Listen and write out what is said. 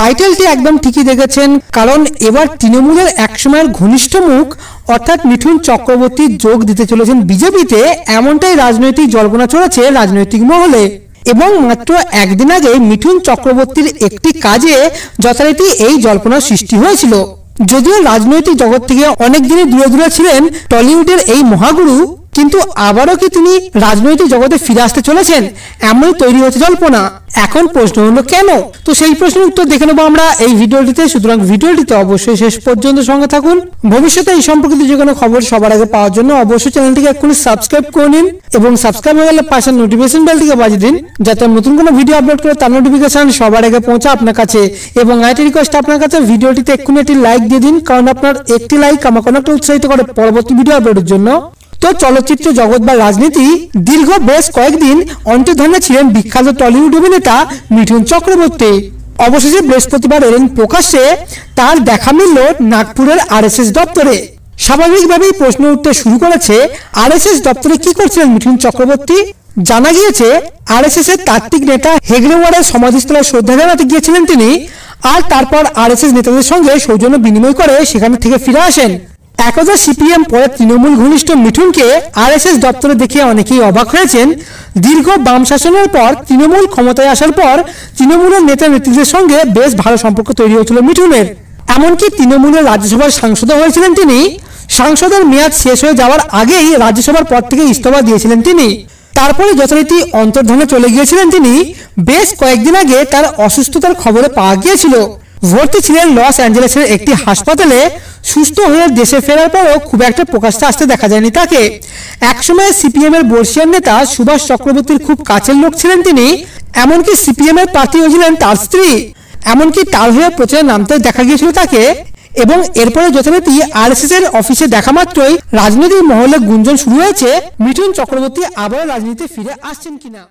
টাইটেলটি একদম ঠিকই দেখেছেন, কারণ এবার তৃণমূলের একসময়ের ঘনিষ্ঠ মুখ, অর্থাৎ মিঠুন চক্রবর্তী যোগ দিতে চলেছেন বিজেপিতে, এমনটাই রাজনৈতিক জল্পনা চলেছে রাজনৈতিক মহলে। এবং মাত্র একদিন আগে মিঠুন চক্রবর্তীর একটি কাজে যথারীতি এই জল্পনার সৃষ্টি হয়েছিল। যদিও রাজনৈতিক জগৎ থেকে অনেক দিনই দূরে দূরে ছিলেন টলিউডের এই মহাগুরু কিন্তু আবারও কি তিনি রাজনৈতিক জগতে ফিরে আসতে চলেছেন? এমনই তৈরি হচ্ছে জল্পনা। এখন প্রশ্ন হলো কেন? তো সেই প্রশ্নের উত্তর দেখে নেব আমরা এই ভিডিওটিতে। সুতরাং ভিডিওটিতে অবশ্যই শেষ পর্যন্ত সঙ্গে থাকুন। ভবিষ্যতে এই সম্পর্কিত যে কোনো খবর সবার আগে পাওয়ার জন্য অবশ্যই চ্যানেলটিকে এক্ষুনি সাবস্ক্রাইব করে নিন এবং সাবস্ক্রাইব হয়ে গেলে পাশের নোটিফিকেশন বেলটিকে বাজিয়ে দিন, যাতে নতুন কোনো ভিডিও আপলোড করে তার নোটিফিকেশন সবার আগে পৌঁছা আপনার কাছে। এবং আইটি রিকোয়েস্ট আপনার কাছে ভিডিওটিতে এক্ষুনি একটি লাইক দিয়ে দিন, কারণ আপনার একটি লাইক আমাকে অনেকটা উৎসাহিত করে পরবর্তী ভিডিও আপলোডের জন্য। তো চলচ্চিত্র জগৎ বা রাজনীতি দীর্ঘ বেশ কয়েকদিন অন্তর্ধানে ছিলেন বিখ্যাত টলিউড অভিনেতা মিঠুন চক্রবর্তী। অবশেষে বৃহস্পতিবার এলেন প্রকাশ্যে তার দেখা মিলল নাগপুরের আরএসএস দপ্তরে। স্বাভাবিকভাবেই প্রশ্ন উঠতে শুরু করেছে, আরএসএস দপ্তরে কি করছিলেন মিঠুন চক্রবর্তী? জানা গিয়েছে, আরএসএস এর তাত্ত্বিক নেতা হেগড়েওয়ারের সমাধিস্থলে শ্রদ্ধা জানাতে গিয়েছিলেন তিনি, আর তারপর আরএসএস নেতাদের সঙ্গে সৌজন্য বিনিময় করে সেখান থেকে ফিরে আসেন। একদা সিপিএম পরে তৃণমূল ঘনিষ্ঠ মিঠুনকে আরএসএস দপ্তরে দেখে অনেকেই অবাক হয়েছেন। দীর্ঘ বাম শাসনের পর তৃণমূল ক্ষমতায় আসার পর তৃণমূলের নেতা নেত্রীদের সঙ্গে বেশ ভালো সম্পর্ক তৈরি হয়েছিল মিঠুনের। এমনকি তৃণমূলের রাজ্যসভার সাংসদও হয়েছিলেন তিনি। সাংসদের মেয়াদ শেষ হয়ে যাওয়ার আগেই রাজ্যসভার পদ থেকে ইস্তফা দিয়েছিলেন তিনি। তারপরে যথারীতি অন্তর্ধানে চলে গিয়েছিলেন তিনি। বেশ কয়েকদিন আগে তার অসুস্থতার খবরে পাওয়া গিয়েছিল। ভর্তি ছিলেন লস অ্যাঞ্জেলেসের একটি হাসপাতালে, সুস্থ হয়ে দেশে ফেরার পরও খুব একটা প্রকাশ্যে আসতে দেখা যায়নি তাকে। একসময় সিপিএম এর বর্ষিয়ান নেতা সুভাষ চক্রবর্তীর খুব কাছের লোক ছিলেন তিনি, এমনকি সিপিএম এর প্রার্থী হয়েছিলেন তার স্ত্রী। এমনকি তার হয়ে প্রচারে নামতে দেখা গিয়েছিল তাকে, এবং এরপরে যথারীতি আর আরএসএস এর অফিসে দেখা মাত্রই রাজনৈতিক মহলে গুঞ্জন শুরু হয়েছে, মিঠুন চক্রবর্তী আবার রাজনীতিতে ফিরে আসছেন কিনা।